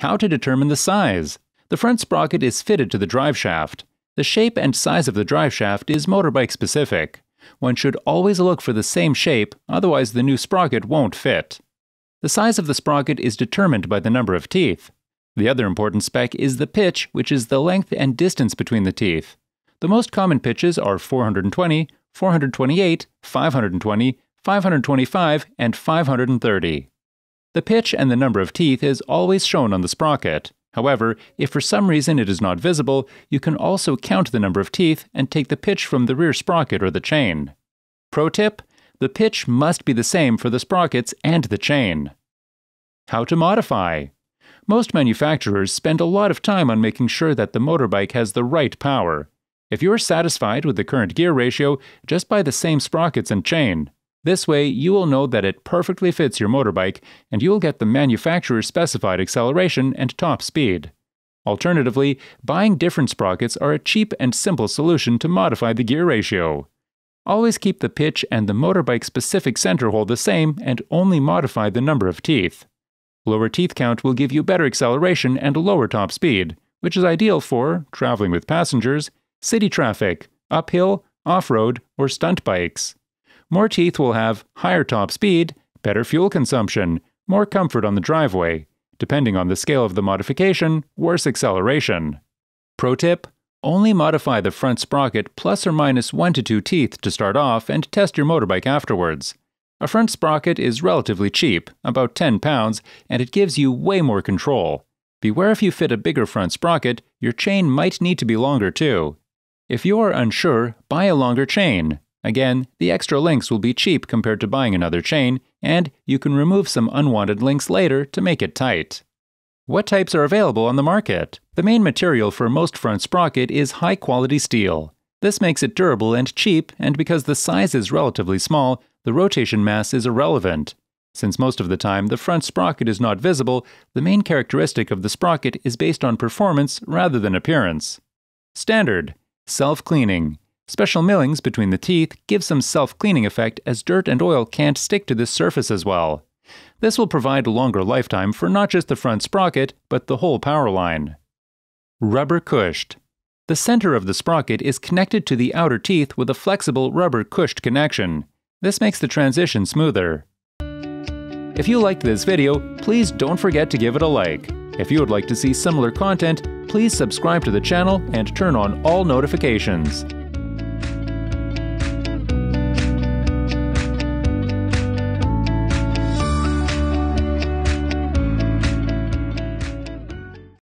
How to determine the size. The front sprocket is fitted to the drive shaft. The shape and size of the drive shaft is motorbike specific. One should always look for the same shape, otherwise the new sprocket won't fit. The size of the sprocket is determined by the number of teeth. The other important spec is the pitch, which is the length and distance between the teeth. The most common pitches are 420, 428, 520, 525, and 530. The pitch and the number of teeth is always shown on the sprocket. However, if for some reason it is not visible, you can also count the number of teeth and take the pitch from the rear sprocket or the chain. Pro tip the pitch must be the same for the sprockets and the chain. How to modify. Most manufacturers spend a lot of time on making sure that the motorbike has the right power. If you are satisfied with the current gear ratio, just buy the same sprockets and chain. This way, you will know that it perfectly fits your motorbike and you will get the manufacturer specified acceleration and top speed. Alternatively, buying different sprockets are a cheap and simple solution to modify the gear ratio. Always keep the pitch and the motorbike specific center hole the same and only modify the number of teeth. Lower teeth count will give you better acceleration and lower top speed, which is ideal for traveling with passengers, city traffic, uphill, off road, or stunt bikes. More teeth will have higher top speed, better fuel consumption, more comfort on the driveway. Depending on the scale of the modification, worse acceleration. Pro tip only modify the front sprocket plus or minus 1 to 2 teeth to start off and test your motorbike afterwards. A front sprocket is relatively cheap, about 10 pounds, and it gives you way more control. Beware if you fit a bigger front sprocket, your chain might need to be longer too. If you are unsure, buy a longer chain. Again, the extra links will be cheap compared to buying another chain, and you can remove some unwanted links later to make it tight. What types are available on the market? The main material for most front sprocket is high quality steel. This makes it durable and cheap, and because the size is relatively small, the rotation mass is irrelevant. Since most of the time the front sprocket is not visible, the main characteristic of the sprocket is based on performance rather than appearance. Standard Self cleaning. Special millings between the teeth give some self cleaning effect as dirt and oil can't stick to this surface as well. This will provide a longer lifetime for not just the front sprocket, but the whole power line. Rubber cushed. The center of the sprocket is connected to the outer teeth with a flexible rubber cushed connection. This makes the transition smoother. If you liked this video, please don't forget to give it a like. If you would like to see similar content, please subscribe to the channel and turn on all notifications.